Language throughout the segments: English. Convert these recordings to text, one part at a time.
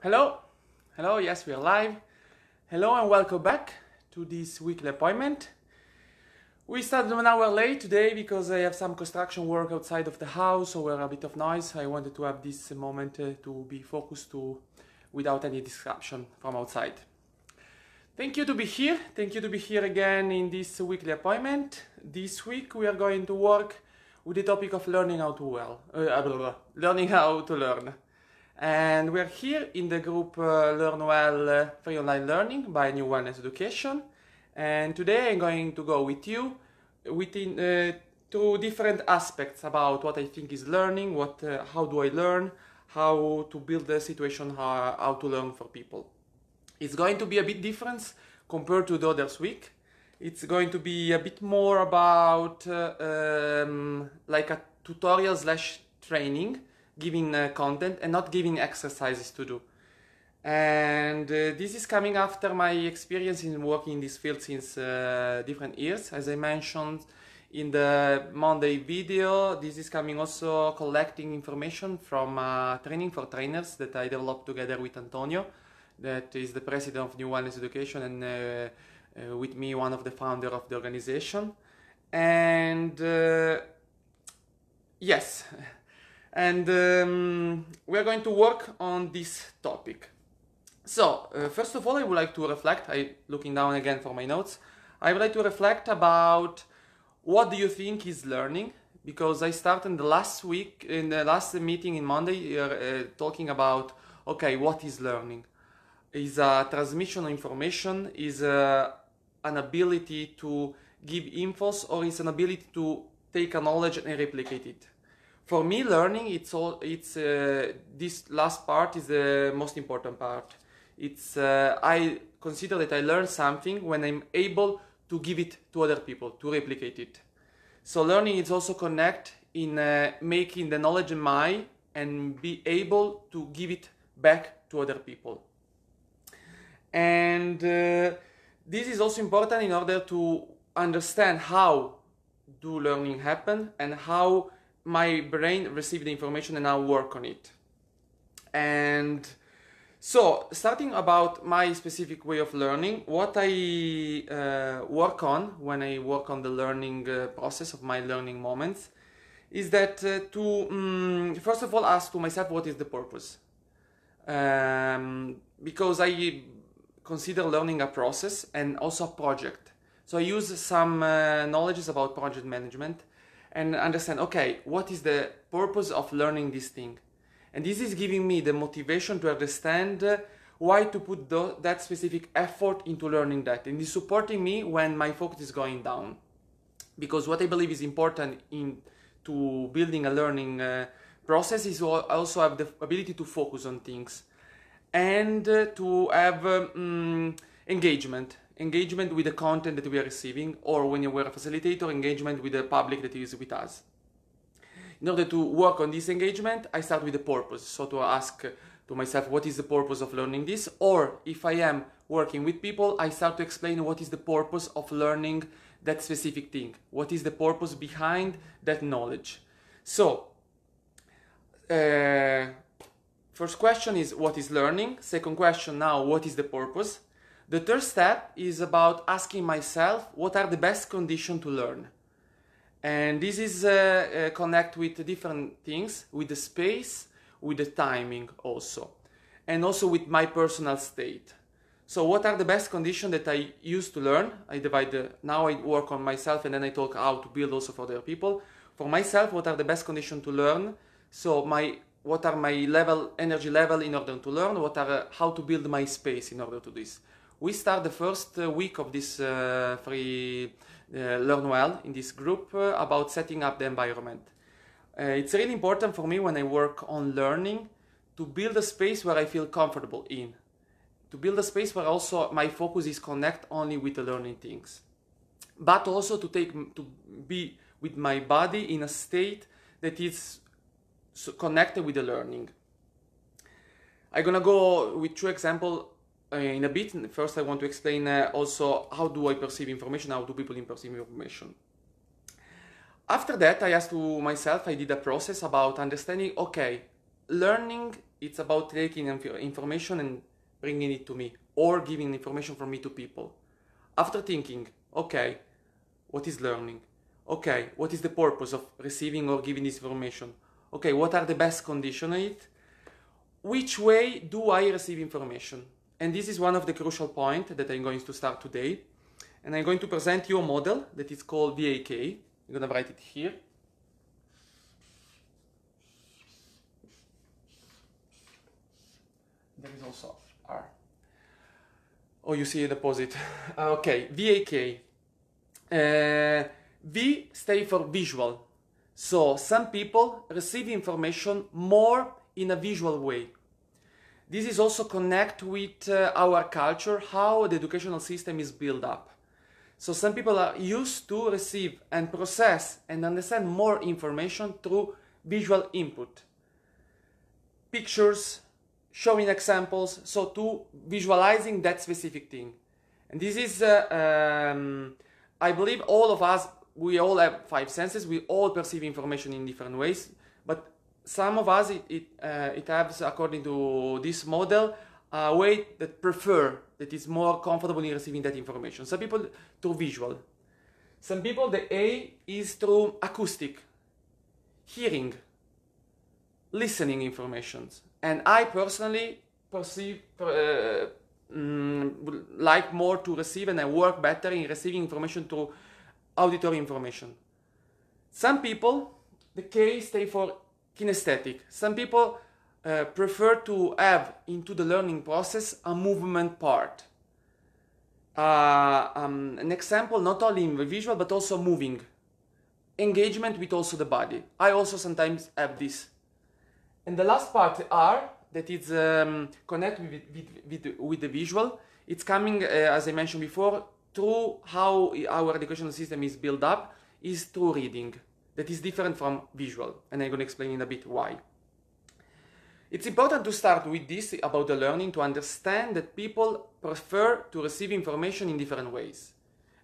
Hello, hello, yes, we are live. Hello and welcome back to this weekly appointment. We started one hour late today because I have some construction work outside of the house, so we're a bit of noise. I wanted to have this moment uh, to be focused to without any disruption from outside. Thank you to be here. Thank you to be here again in this weekly appointment. This week we are going to work with the topic of learning how to well, uh, learning how to learn. And we're here in the group uh, Learn Well uh, Free Online Learning by New Wellness Education. And today I'm going to go with you within uh, two different aspects about what I think is learning, what, uh, how do I learn, how to build a situation, how, how to learn for people. It's going to be a bit different compared to the others week. It's going to be a bit more about uh, um, like a tutorial slash training, giving uh, content and not giving exercises to do. And uh, this is coming after my experience in working in this field since uh, different years. As I mentioned in the Monday video, this is coming also collecting information from uh, training for trainers that I developed together with Antonio, that is the president of New Wellness Education and uh, uh, with me one of the founder of the organization. And yes, and um, we are going to work on this topic. So, uh, first of all, I would like to reflect, I looking down again for my notes, I would like to reflect about what do you think is learning? Because I started the last week, in the last meeting in Monday, uh, talking about, okay, what is learning? Is a transmission of information, is a, an ability to give infos, or is an ability to take a knowledge and replicate it? For me, learning, it's all, it's, uh, this last part is the most important part it's uh, I consider that I learn something when I'm able to give it to other people to replicate it. So learning is also connect in uh, making the knowledge my and be able to give it back to other people. And uh, this is also important in order to understand how do learning happen and how my brain receive the information and I work on it. And so, starting about my specific way of learning, what I uh, work on when I work on the learning uh, process of my learning moments is that uh, to um, first of all ask to myself what is the purpose. Um, because I consider learning a process and also a project. So I use some uh, knowledges about project management and understand okay, what is the purpose of learning this thing? And this is giving me the motivation to understand uh, why to put the, that specific effort into learning that. And it's supporting me when my focus is going down. Because what I believe is important in to building a learning uh, process is also have the ability to focus on things and uh, to have um, engagement engagement with the content that we are receiving or when you were a facilitator engagement with the public that is with us in order to work on this engagement, I start with the purpose. So to ask to myself, what is the purpose of learning this? Or if I am working with people, I start to explain what is the purpose of learning that specific thing. What is the purpose behind that knowledge? So, uh, first question is what is learning? Second question now, what is the purpose? The third step is about asking myself what are the best conditions to learn. And this is uh, uh, connect with different things, with the space, with the timing also, and also with my personal state. So what are the best conditions that I use to learn? I divide the, now I work on myself and then I talk how to build also for other people. For myself, what are the best conditions to learn? So my what are my level energy level in order to learn? What are uh, how to build my space in order to do this? We start the first uh, week of this uh, free uh, learn well in this group about setting up the environment. It's really important for me when I work on learning to build a space where I feel comfortable in. To build a space where also my focus is connect only with the learning things. But also to take to be with my body in a state that is connected with the learning. I'm gonna go with two examples uh, in a bit. First, I want to explain uh, also how do I perceive information, how do people perceive information. After that, I asked to myself, I did a process about understanding, okay, learning it's about taking inf- information and bringing it to me or giving information from me to people. After thinking, okay, what is learning? Okay, what is the purpose of receiving or giving this information? Okay, what are the best conditions on it? Which way do I receive information? And this is one of the crucial points that I'm going to start today. And I'm going to present you a model that is called VAK. I'm going to write it here. There is also R. Oh, you see a deposit. okay, VAK. Uh, v stay for visual. So some people receive information more in a visual way. This is also connect with uh, our culture, how the educational system is built up. So some people are used to receive and process and understand more information through visual input. Pictures, showing examples, so to visualizing that specific thing. And this is, uh, um, I believe all of us, we all have five senses, we all perceive information in different ways, some of us, it, it, uh, it has, according to this model, a way that prefer, that is more comfortable in receiving that information. Some people through visual. Some people, the A is through acoustic, hearing, listening informations. And I personally perceive, uh, mm, like more to receive and I work better in receiving information through auditory information. Some people, the K stay for kinesthetic. Some people uh, prefer to have into the learning process a movement part. Uh, um, an example not only in the visual but also moving. Engagement with also the body. I also sometimes have this. And the last part R that is um, connected with, with, with, with, the visual. It's coming, uh, as I mentioned before, through how our educational system is built up is through reading. That is different from visual, and I'm going to explain in a bit why. It's important to start with this about the learning to understand that people prefer to receive information in different ways.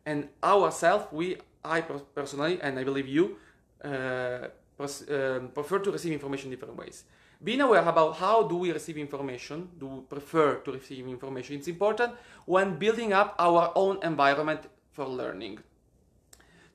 And ourselves, we, I personally, and I believe you, uh, prefer to receive information in different ways. Being aware about how do we receive information, do we prefer to receive information, it's important when building up our own environment for learning.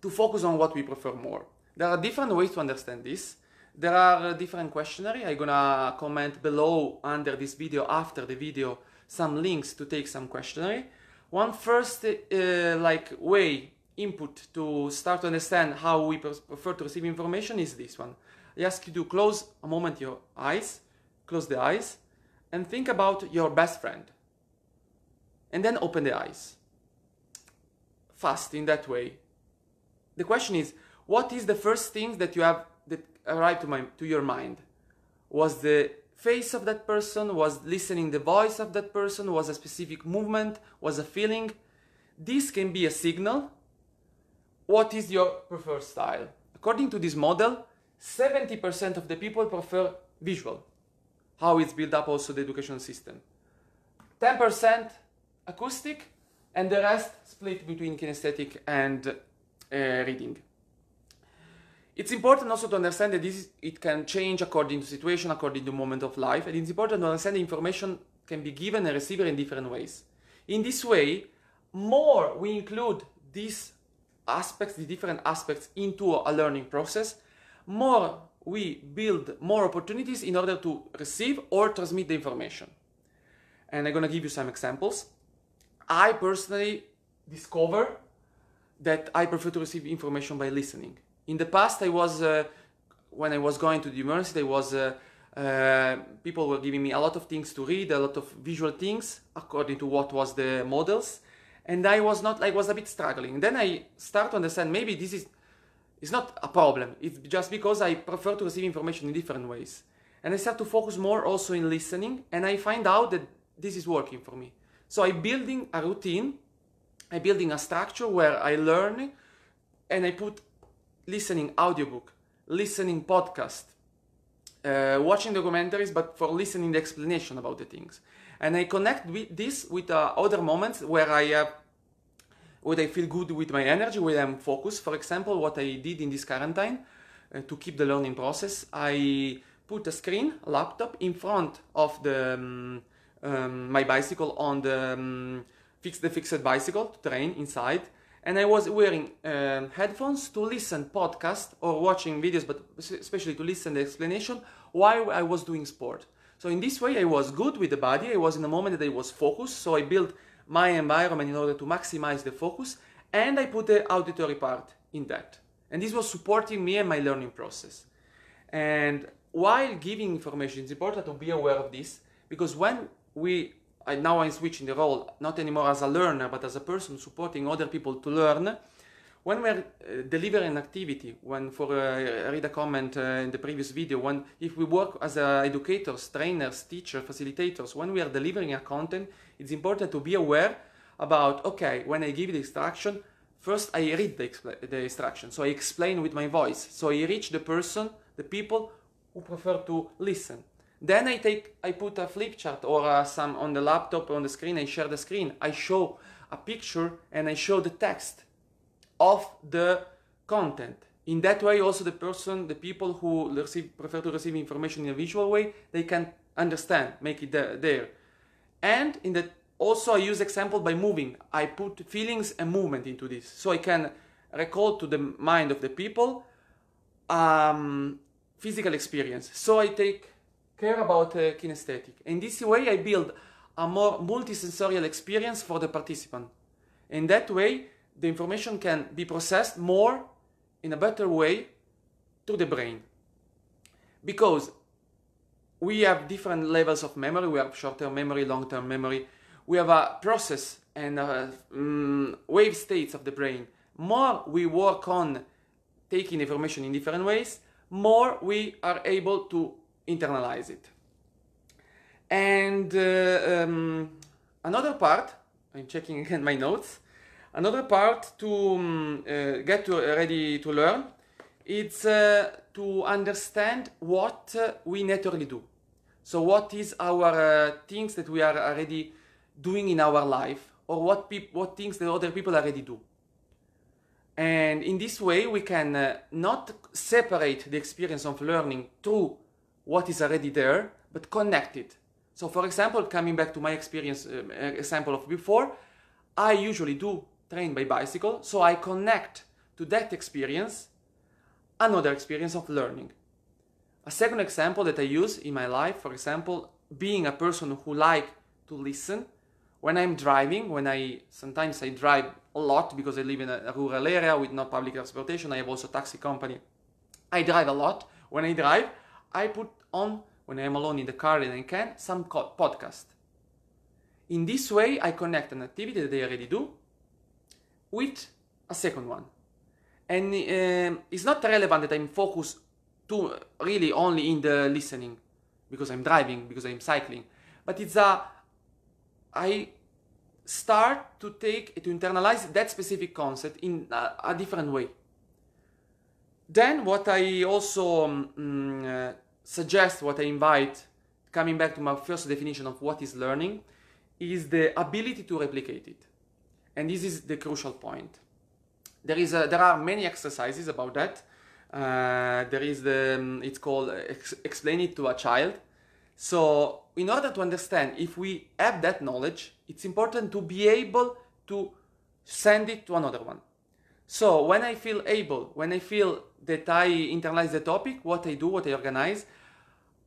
To focus on what we prefer more. There are different ways to understand this. There are different questionnaire. I'm gonna comment below under this video, after the video, some links to take some questionnaire. One first uh, like way input to start to understand how we prefer to receive information is this one. I ask you to close a moment your eyes, close the eyes, and think about your best friend. And then open the eyes. Fast in that way. The question is, what is the first thing that you have that arrived to, my, to your mind? Was the face of that person? Was listening the voice of that person? Was a specific movement? Was a feeling? This can be a signal. What is your preferred style? According to this model, 70% of the people prefer visual, how it's built up also the education system. 10% acoustic, and the rest split between kinesthetic and uh, reading. It's important also to understand that this it can change according to situation, according to moment of life, and it's important to understand the information can be given and received in different ways. In this way, more we include these aspects, the different aspects into a learning process, more we build more opportunities in order to receive or transmit the information. And I'm going to give you some examples. I personally discover that I prefer to receive information by listening. In the past, I was, uh, when I was going to the university, I was, uh, uh, people were giving me a lot of things to read, a lot of visual things, according to what was the models. And I was not, I was a bit struggling. Then I start to understand maybe this is it's not a problem. It's just because I prefer to receive information in different ways. And I start to focus more also in listening and I find out that this is working for me. So I'm building a routine, I'm building a structure where I learn and I put listening audiobook, listening podcast, uh, watching documentaries, but for listening the explanation about the things. And I connect with this with uh, other moments where I have would I feel good with my energy, where I'm focused. For example, what I did in this quarantine uh, to keep the learning process, I put a screen, a laptop, in front of the um, um, my bicycle on the um, the fixed bicycle to train inside, and I was wearing um, headphones to listen podcast or watching videos, but especially to listen the explanation while I was doing sport. So in this way, I was good with the body. I was in a moment that I was focused. So I built my environment in order to maximize the focus, and I put the auditory part in that. And this was supporting me and my learning process. And while giving information, it's important to be aware of this because when we I, now I'm switching the role, not anymore as a learner, but as a person supporting other people to learn. When we're uh, delivering activity, when for uh, I read a comment uh, in the previous video, when if we work as uh, educators, trainers, teachers, facilitators, when we are delivering a content, it's important to be aware about okay, when I give the instruction, first I read the, the instruction, so I explain with my voice, so I reach the person, the people who prefer to listen. Then I take, I put a flip chart or uh, some on the laptop on the screen. I share the screen. I show a picture and I show the text of the content. In that way, also the person, the people who receive, prefer to receive information in a visual way, they can understand, make it there. And in the also I use example by moving. I put feelings and movement into this, so I can recall to the mind of the people um, physical experience. So I take care about uh, kinesthetic. In this way, I build a more multisensorial experience for the participant. In that way, the information can be processed more in a better way to the brain. Because we have different levels of memory. We have short-term memory, long-term memory. We have a process and a, um, wave states of the brain. More we work on taking information in different ways, more we are able to internalize it. And uh, um, another part, I'm checking again my notes, another part to um, uh, get to, uh, ready to learn, it's uh, to understand what uh, we naturally do. So what is our uh, things that we are already doing in our life or what, what things that other people already do. And in this way, we can not separate the experience of learning through what is already there, but connect it. So for example, coming back to my experience uh, example of before, I usually do train by bicycle, so I connect to that experience another experience of learning. A second example that I use in my life, for example, being a person who like to listen, when I'm driving, when I sometimes I drive a lot because I live in a, a rural area with no public transportation, I have also taxi company. I drive a lot. When I drive, I put on, when I'm alone in the car and I can, some podcast. In this way, I connect an activity that I already do with a second one. And uh, it's not relevant that I'm focused to really only in the listening because I'm driving, because I'm cycling, but it's a, I start to take, to internalize that specific concept in a, a different way. Then what I also um, uh, suggest, what I invite, coming back to my first definition of what is learning, is the ability to replicate it. And this is the crucial point. There, is a, there are many exercises about that. Uh, there is the, um, it's called ex explain it to a child. So in order to understand if we have that knowledge, it's important to be able to send it to another one. So when I feel able, when I feel that I internalize the topic, what I do, what I organize,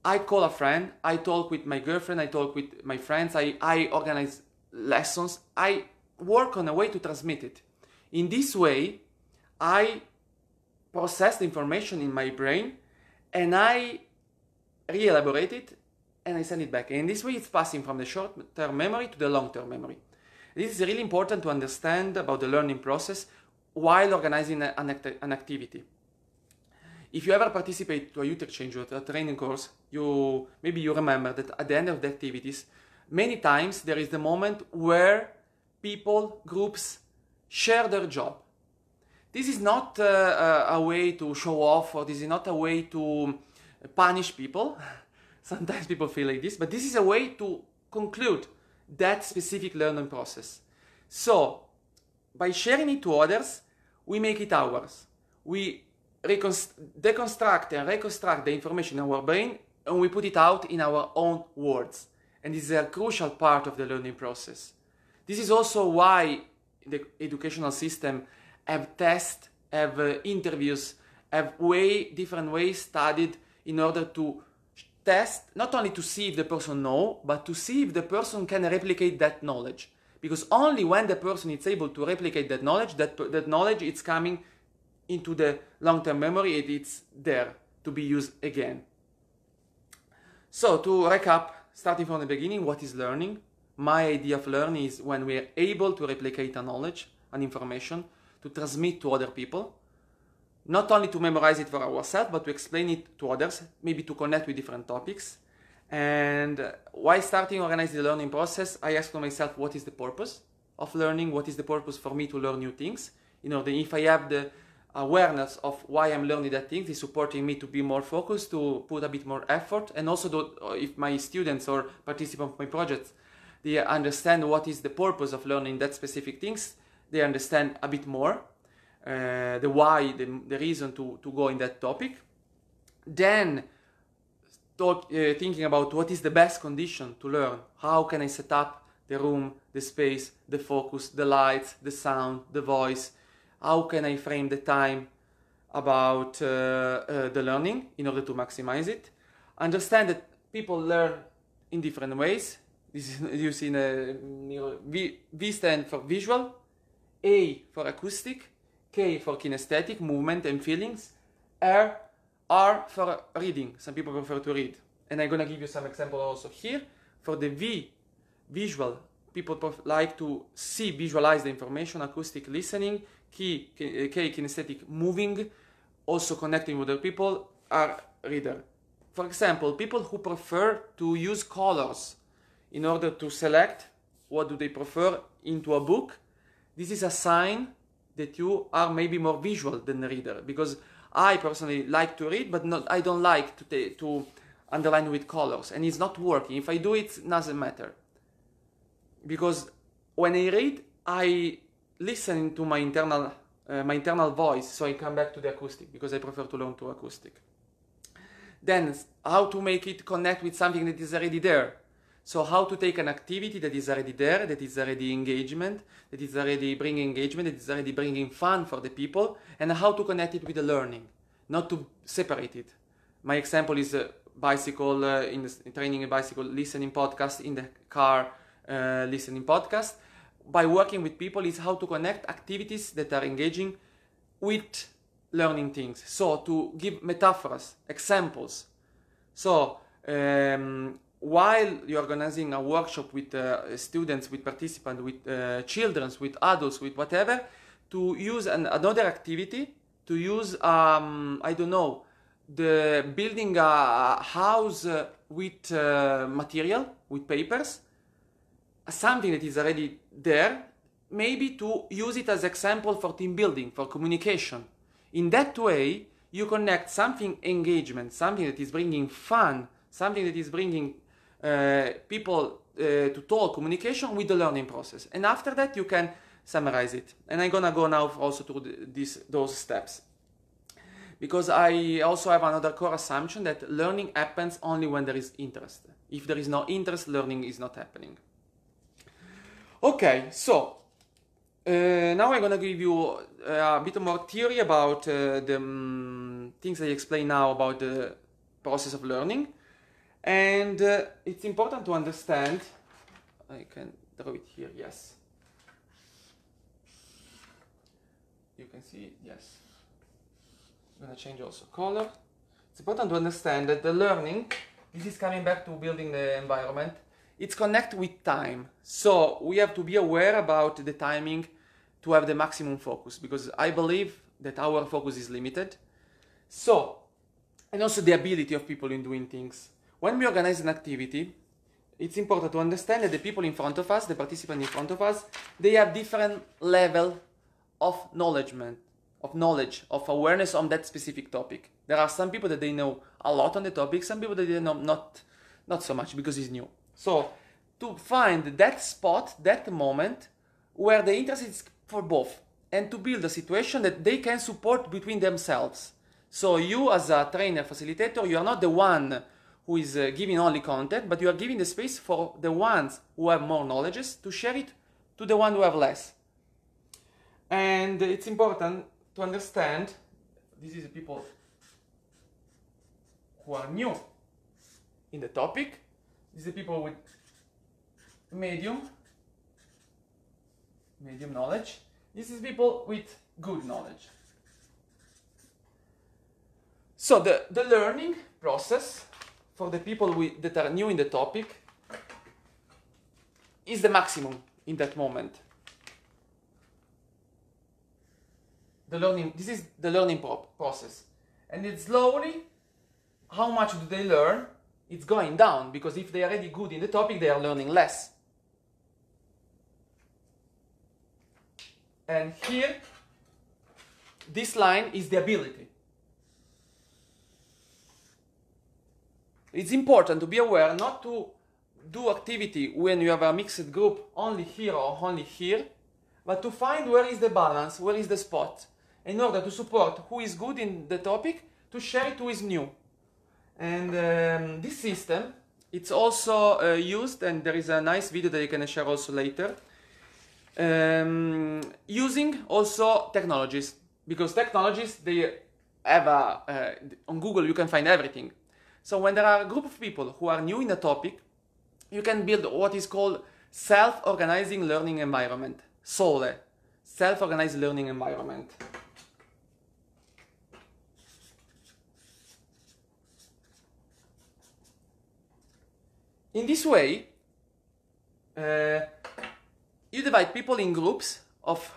I call a friend, I talk with my girlfriend, I talk with my friends, I, I organize lessons, I work on a way to transmit it. In this way, I process the information in my brain and I re-elaborate it and I send it back. And in this way, it's passing from the short-term memory to the long-term memory. This is really important to understand about the learning process while organizing an, act an activity. If you ever participate to a youth exchange or a training course, you maybe you remember that at the end of the activities, many times there is the moment where people, groups share their job. This is not uh, a way to show off or this is not a way to punish people. Sometimes people feel like this, but this is a way to conclude that specific learning process. So, by sharing it to others, we make it ours. We deconstruct and reconstruct the information in our brain and we put it out in our own words. And this is a crucial part of the learning process. This is also why the educational system have tests, have uh, interviews, have way different ways studied in order to test not only to see if the person know, but to see if the person can replicate that knowledge. Because only when the person is able to replicate that knowledge, that, that knowledge is coming into the long-term memory and it's there to be used again. So to recap, starting from the beginning, what is learning? My idea of learning is when we are able to replicate a knowledge, and information, to transmit to other people, not only to memorize it for ourselves, but to explain it to others, maybe to connect with different topics. And while starting organizing the learning process, I asked myself, what is the purpose of learning? What is the purpose for me to learn new things? You know, if I have the awareness of why I'm learning that thing is supporting me to be more focused, to put a bit more effort, and also to, if my students or participants of my projects, they understand what is the purpose of learning that specific things, they understand a bit more uh, the why, the, the reason to, to go in that topic. Then talk, uh, thinking about what is the best condition to learn. How can I set up the room, the space, the focus, the lights, the sound, the voice. How can I frame the time about uh, uh the learning in order to maximize it. Understand that people learn in different ways. This is used in a V, v stand for visual, A for acoustic, K for kinesthetic, movement and feelings, R, R for reading. Some people prefer to read. And I'm gonna give you some example also here. For the V, visual, people like to see, visualize the information, acoustic listening, K, K eh, kinesthetic, moving, also connecting with other people, are reader. For example, people who prefer to use colors in order to select what do they prefer into a book, this is a sign that you are maybe more visual than a reader because I personally like to read, but not, I don't like to, to underline with colors, and it's not working. If I do it, it doesn't matter. Because when I read, I listen to my internal, uh, my internal voice, so I come back to the acoustic because I prefer to learn to acoustic. Then, how to make it connect with something that is already there. So how to take an activity that is already there, that is already engagement, that is already bringing engagement, that is already bringing fun for the people, and how to connect it with the learning, not to separate it. My example is a bicycle, uh, in, the, training a bicycle, listening podcast, in the car, uh, listening podcast. By working with people is how to connect activities that are engaging with learning things. So to give metaphors, examples. So um, while you're organizing a workshop with uh, students, with participants, with uh, children, with adults, with whatever, to use an, another activity, to use, um, I don't know, the building a house uh, with uh, material, with papers, something that is already there, maybe to use it as example for team building, for communication. In that way, you connect something engagement, something that is bringing fun, something that is bringing uh, people uh, to talk communication with the learning process. And after that, you can summarize it. And I'm gonna go now also through the, this, those steps. Because I also have another core assumption that learning happens only when there is interest. If there is no interest, learning is not happening. Okay, so uh, now I'm gonna give you uh, a bit more theory about uh, the um, things I explain now about the process of learning. And uh, it's important to understand, I can draw it here, yes. You can see, yes. I'm gonna change also color. It's important to understand that the learning, this is coming back to building the environment, it's connected with time. So we have to be aware about the timing to have the maximum focus because I believe that our focus is limited. So, and also the ability of people in doing things. When we organize an activity, it's important to understand that the people in front of us, the participants in front of us, they have different level of knowledge, of knowledge, of awareness on that specific topic. There are some people that they know a lot on the topic, some people that they know not, not so much because it's new. So to find that spot, that moment where the interest is for both and to build a situation that they can support between themselves. So you as a trainer, facilitator, you are not the one who is uh, giving only content, but you are giving the space for the ones who have more knowledges to share it to the one who have less. And it's important to understand this is people who are new in the topic. These are people with medium, medium knowledge. This is people with good knowledge. So the, the learning process for the people with, that are new in the topic is the maximum in that moment. The learning, this is the learning pro process. And it's slowly, how much do they learn? It's going down because if they are already good in the topic, they are learning less. And here, this line is the ability. It's important to be aware not to do activity when you have a mixed group only here or only here, but to find where is the balance, where is the spot, in order to support who is good in the topic, to share it who is new. And um, this system, it's also uh, used, and there is a nice video that you can share also later, um, using also technologies, because technologies, they have a, uh, on Google you can find everything. So when there are a group of people who are new in a topic, you can build what is called self-organizing learning environment, SOLE, self-organized learning environment. In this way, uh, you divide people in groups of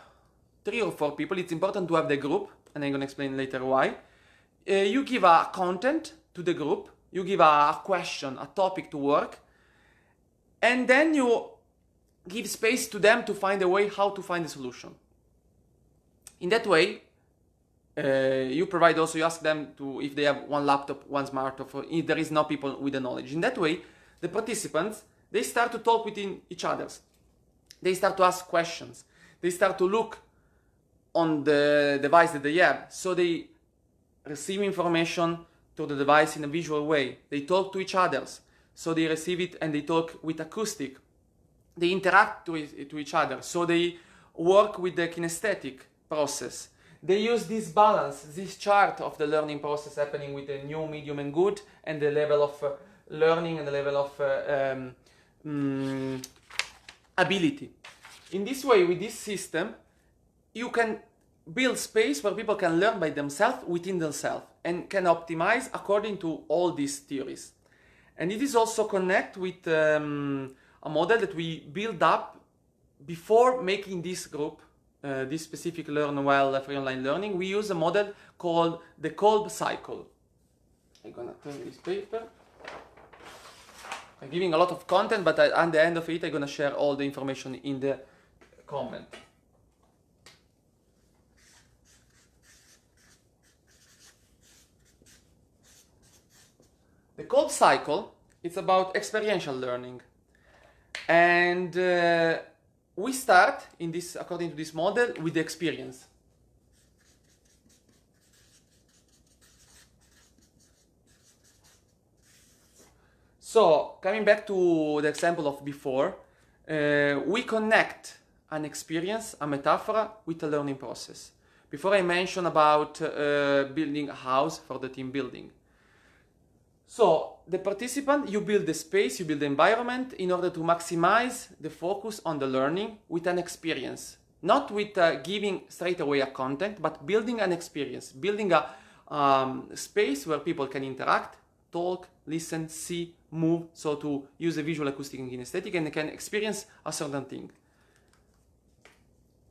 three or four people. It's important to have the group, and I'm going to explain later why. Uh, you give a content to the group, you give a question, a topic to work, and then you give space to them to find a way how to find a solution. In that way, uh, you provide also, you ask them to, if they have one laptop, one smartphone, if there is no people with the knowledge. In that way, the participants, they start to talk within each other. They start to ask questions. They start to look on the device that they have. So they receive information to the device in a visual way. They talk to each other. So they receive it and they talk with acoustic. They interact with, to each other. So they work with the kinesthetic process. They use this balance, this chart of the learning process happening with the new, medium, and good, and the level of uh, learning and the level of uh, um, um, ability. In this way, with this system, you can build space where people can learn by themselves within themselves and can optimize according to all these theories. And it is also connect with um, a model that we build up before making this group, uh, this specific Learn Well free online learning. We use a model called the Kolb cycle. I'm gonna turn this paper. I'm giving a lot of content, but at the end of it, I'm gonna share all the information in the comment. The Kolb cycle it's about experiential learning. And uh, we start in this, according to this model, with the experience. So, coming back to the example of before, uh, we connect an experience, a metaphor, with a learning process. Before I mentioned about uh, building a house for the team building. So the participant, you build the space, you build the environment in order to maximize the focus on the learning with an experience. Not with uh, giving straight away a content, but building an experience, building a um, space where people can interact, talk, listen, see, move, so to use a visual, acoustic, and kinesthetic, and they can experience a certain thing.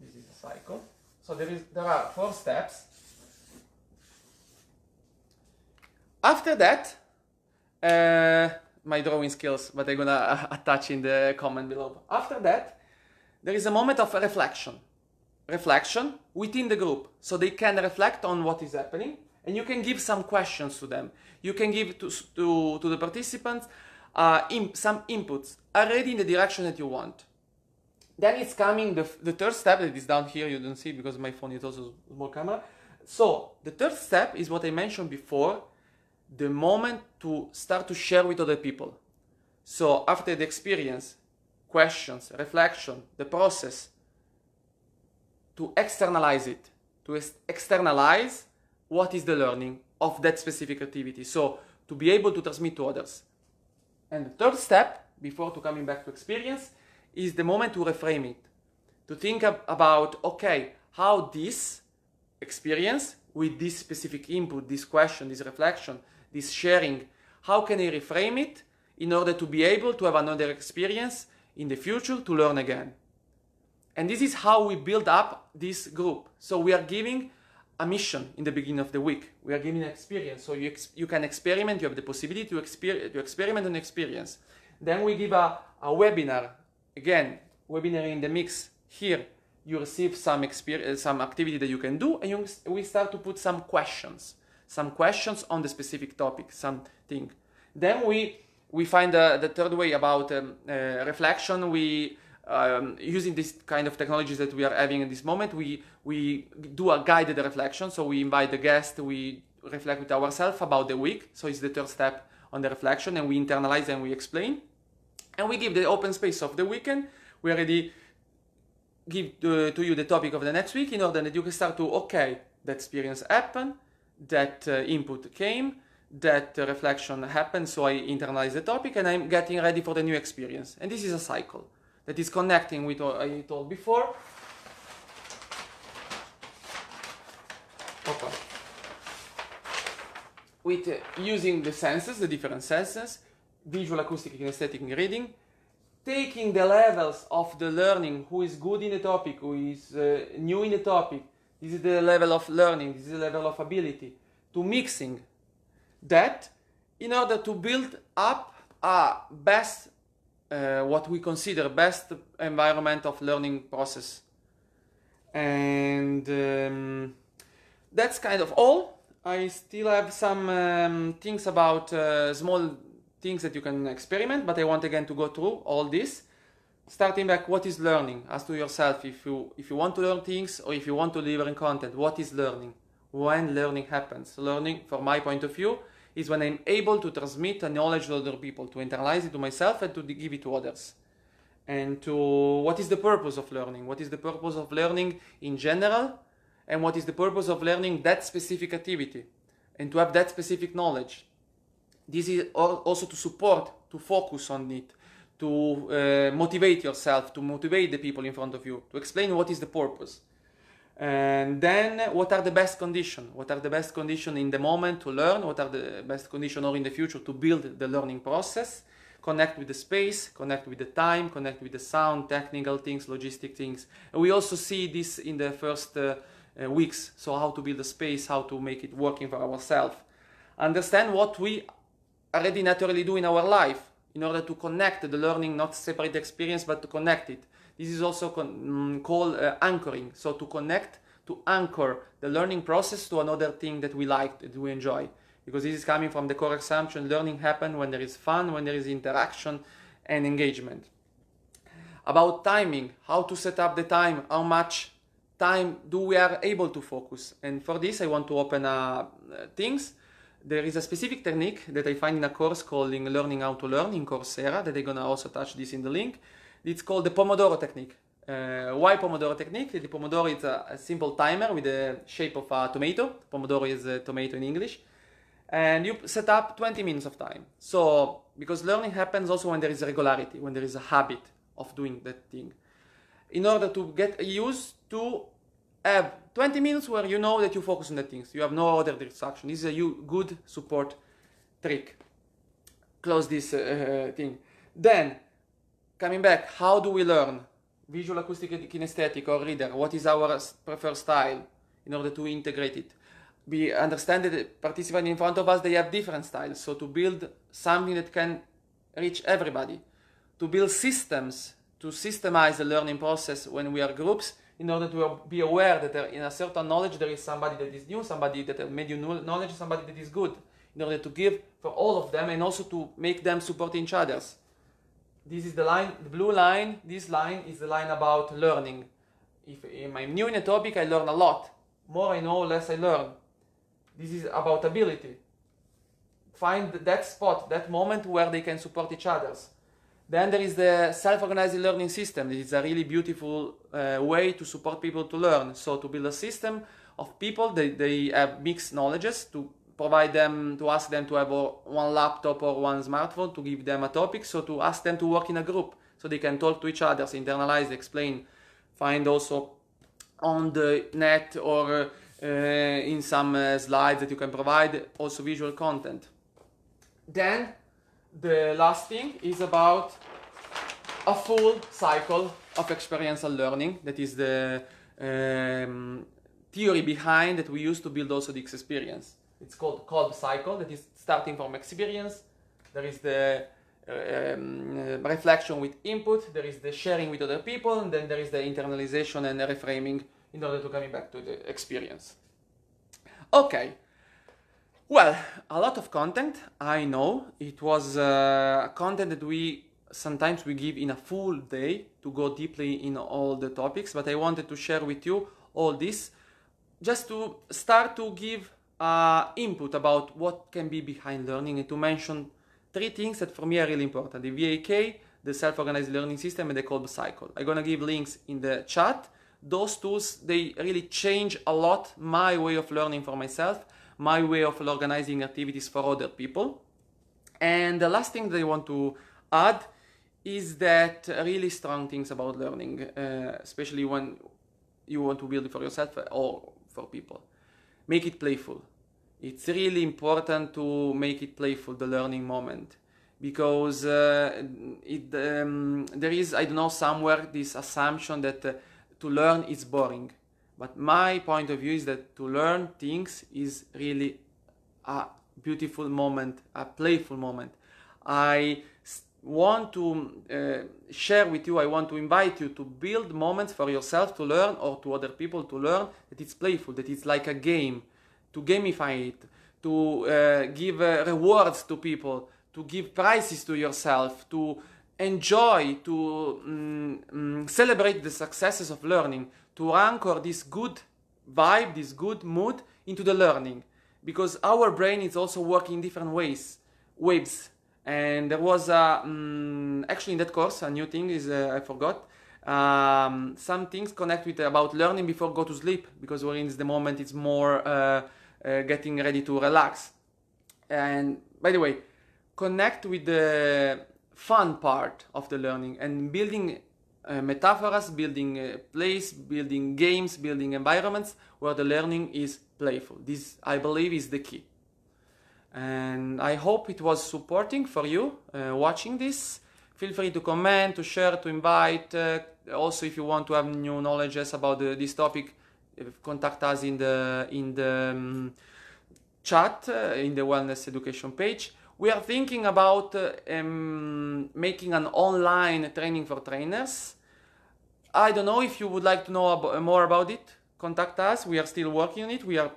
This is a cycle. So there, is, there are four steps. After that, uh, my drawing skills, but I'm gonna attach in the comment below. After that, there is a moment of reflection. Reflection within the group, so they can reflect on what is happening, and you can give some questions to them. You can give to, to, to the participants uh, in, some inputs already in the direction that you want. Then it's coming the, the third step that is down here. You don't see because my phone is also small camera. So the third step is what I mentioned before the moment to start to share with other people. So after the experience, questions, reflection, the process, to externalize it, to externalize what is the learning of that specific activity. So to be able to transmit to others. And the third step, before to coming back to experience, is the moment to reframe it. To think about, okay, how this experience with this specific input, this question, this reflection, this sharing, how can I reframe it in order to be able to have another experience in the future to learn again. And this is how we build up this group. So we are giving a mission in the beginning of the week. We are giving experience. So you, ex- you can experiment, you have the possibility to, exper- to experiment and experience. Then we give a, a webinar. Again, webinar in the mix here. You receive some experience, some activity that you can do, and you, we start to put some questions, some questions on the specific topic, something. Then we we find uh, the third way about um, uh, reflection. We um, using this kind of technologies that we are having in this moment, we we do a guided reflection. So we invite the guest, we reflect with ourselves about the week. So it's the third step on the reflection, and we internalize and we explain, and we give the open space of the weekend. We already give to, to you the topic of the next week in order that you can start to okay that experience happened, that uh, input came that reflection happened, so I internalize the topic and I'm getting ready for the new experience. And this is a cycle that is connecting with what I told before. Okay. With uh, using the senses, the different senses, visual, acoustic, kinesthetic, reading, taking the levels of the learning, who is good in a topic, who is uh, new in a topic, this is the level of learning, this is the level of ability, to mixing that in order to build up a best, uh, what we consider best environment of learning process. And um, that's kind of all. I still have some um, things about uh, small things that you can experiment, but I want again to go through all this. Starting back, what is learning? Ask to yourself if you if you want to learn things or if you want to deliver in content. What is learning? When learning happens? Learning, from my point of view, is when I'm able to transmit a knowledge to other people, to internalize it to myself and to give it to others. And to what is the purpose of learning? What is the purpose of learning in general? And what is the purpose of learning that specific activity? And to have that specific knowledge. This is also to support, to focus on it, to uh, motivate yourself, to motivate the people in front of you, to explain what is the purpose. And then what are the best conditions? What are the best conditions in the moment to learn? What are the best conditions or in the future to build the learning process? Connect with the space, connect with the time, connect with the sound, technical things, logistic things. And we also see this in the first uh, uh, weeks. So how to build a space, how to make it working for ourselves. Understand what we already naturally do in our life in order to connect the learning, not separate experience, but to connect it. This is also um, called uh, anchoring. So to connect, to anchor the learning process to another thing that we like, that we enjoy. Because this is coming from the core assumption learning happens when there is fun, when there is interaction and engagement. About timing, how to set up the time, how much time do we are able to focus. And for this, I want to open uh, things. There is a specific technique that I find in a course called Learning How to Learn in Coursera that I'm gonna also touch this in the link it's called the Pomodoro technique. Uh, why Pomodoro technique? The Pomodoro is a, a, simple timer with the shape of a tomato. Pomodoro is a tomato in English. And you set up 20 minutes of time. So, because learning happens also when there is a regularity, when there is a habit of doing that thing. In order to get used to have 20 minutes where you know that you focus on the things, you have no other distraction. This is a good support trick. Close this uh, thing. Then coming back, how do we learn? Visual, acoustic, kinesthetic, or reader? What is our preferred style in order to integrate it? We understand that participants in front of us, they have different styles. So to build something that can reach everybody, to build systems, to systemize the learning process when we are groups, in order to be aware that in a certain knowledge there is somebody that is new, somebody that made you knowledge, somebody that is good, in order to give for all of them and also to make them support each other's. This is the line, the blue line, this line is the line about learning. If I'm new in a topic, I learn a lot. More I know, less I learn. This is about ability. find that spot, that moment where they can support each others. Then there is the self-organized learning system. It is a really beautiful uh, way to support people to learn. So to build a system of people, they, they have mixed knowledges to provide them, to ask them to have one laptop or one smartphone, to give them a topic, so to ask them to work in a group, so they can talk to each other, internalize, explain, find also on the net or uh, in some uh, slides that you can provide also visual content. Then the last thing is about a full cycle of experiential learning. That is the um, theory behind that we use to build also the experience. It's called Kolb cycle. That is starting from experience. There is the um, reflection with input. There is the sharing with other people, and then there is the internalization and the reframing in order to coming back to the experience. Okay. Well, a lot of content, I know. It was uh, content that we sometimes we give in a full day to go deeply in all the topics, but I wanted to share with you all this just to start to give uh, input about what can be behind learning and to mention three things that for me are really important. The VAK, the self-organized learning system, and the Kolb cycle. I'm gonna give links in the chat. Those tools, they really change a lot my way of learning for myself my way of organizing activities for other people. And the last thing that I want to add is that really strong things about learning, uh, especially when you want to build it for yourself or for people. Make it playful. It's really important to make it playful, the learning moment, because uh, it, um, there is, I don't know, somewhere this assumption that uh, to learn is boring. But my point of view is that to learn things is really a beautiful moment, a playful moment. I want to uh, share with you, I want to invite you to build moments for yourself to learn or to other people to learn that it's playful, that it's like a game, to gamify it, to uh, give uh, rewards to people, to give prizes to yourself, to enjoy, to um, um, celebrate the successes of learning, to anchor this good vibe, this good mood into the learning. Because our brain is also working in different ways, waves. And there was a, um, actually in that course, a new thing is, uh, I forgot, um, some things connect with about learning before go to sleep, because we're in the moment it's more uh, uh, getting ready to relax. And by the way, connect with the fun part of the learning and building uh, metaphors, building a place, building games, building environments where the learning is playful. This, I believe, is the key. And I hope it was supporting for you uh, watching this. Feel free to comment, to share, to invite. Uh, also, if you want to have new knowledges about the, this topic, contact us in the in the um, chat uh, in the wellness education page we are thinking about um, making an online training for trainers. I don't know if you would like to know ab more about it. Contact us. We are still working on it. We are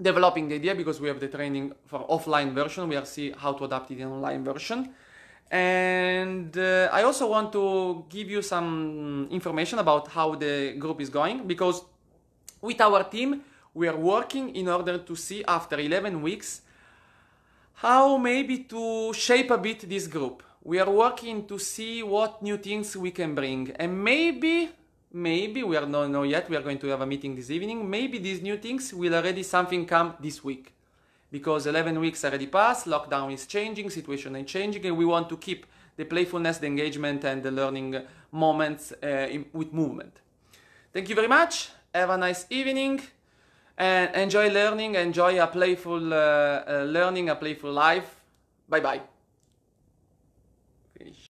developing the idea because we have the training for offline version. We are see how to adapt it in online version. And uh, I also want to give you some information about how the group is going because with our team, we are working in order to see after 11 weeks how maybe to shape a bit this group. We are working to see what new things we can bring. And maybe, maybe, we are not know yet, we are going to have a meeting this evening, maybe these new things will already something come this week. Because 11 weeks already passed, lockdown is changing, situation is changing, and we want to keep the playfulness, the engagement, and the learning moments uh, in, with movement. Thank you very much. Have a nice evening and enjoy learning, enjoy a playful uh, uh, learning, a playful life. Bye bye.